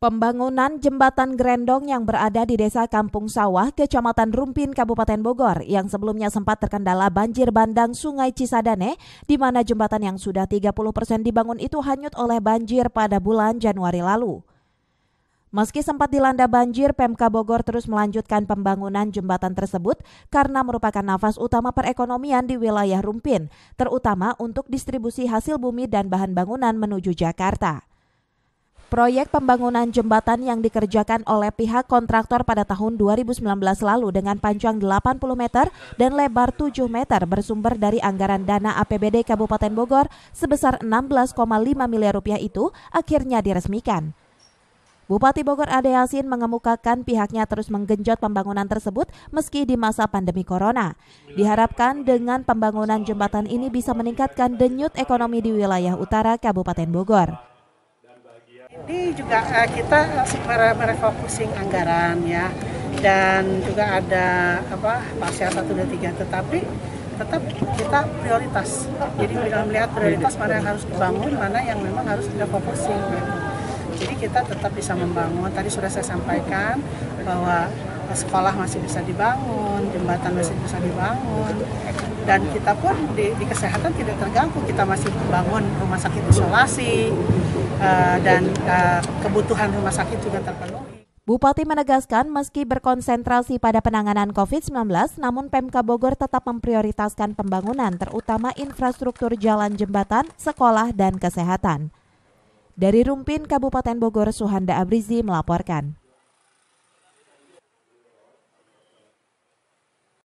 Pembangunan jembatan Grendong yang berada di Desa Kampung Sawah, Kecamatan Rumpin, Kabupaten Bogor, yang sebelumnya sempat terkendala banjir bandang Sungai Cisadane, di mana jembatan yang sudah 30 persen dibangun itu hanyut oleh banjir pada bulan Januari lalu. Meski sempat dilanda banjir, Pemka Bogor terus melanjutkan pembangunan jembatan tersebut karena merupakan nafas utama perekonomian di wilayah Rumpin, terutama untuk distribusi hasil bumi dan bahan bangunan menuju Jakarta. Proyek pembangunan jembatan yang dikerjakan oleh pihak kontraktor pada tahun 2019 lalu dengan panjang 80 meter dan lebar 7 meter bersumber dari anggaran dana APBD Kabupaten Bogor sebesar 16,5 miliar rupiah itu akhirnya diresmikan. Bupati Bogor Ade Yasin mengemukakan pihaknya terus menggenjot pembangunan tersebut meski di masa pandemi corona. Diharapkan dengan pembangunan jembatan ini bisa meningkatkan denyut ekonomi di wilayah utara Kabupaten Bogor. Ini juga uh, kita merefocusing anggaran ya dan juga ada apa pasca satu dan tiga tetapi tetap kita prioritas. Jadi kita melihat prioritas mana yang harus dibangun, mana yang memang harus kita focusing. Jadi kita tetap bisa membangun. Tadi sudah saya sampaikan bahwa sekolah masih bisa dibangun, jembatan masih bisa dibangun, dan kita pun di, di kesehatan tidak terganggu. Kita masih membangun rumah sakit isolasi, uh, dan uh, kebutuhan rumah sakit juga terpenuhi. Bupati menegaskan meski berkonsentrasi pada penanganan COVID-19, namun Pemka Bogor tetap memprioritaskan pembangunan terutama infrastruktur jalan jembatan, sekolah, dan kesehatan. Dari Rumpin, Kabupaten Bogor, Suhanda Abrizi melaporkan.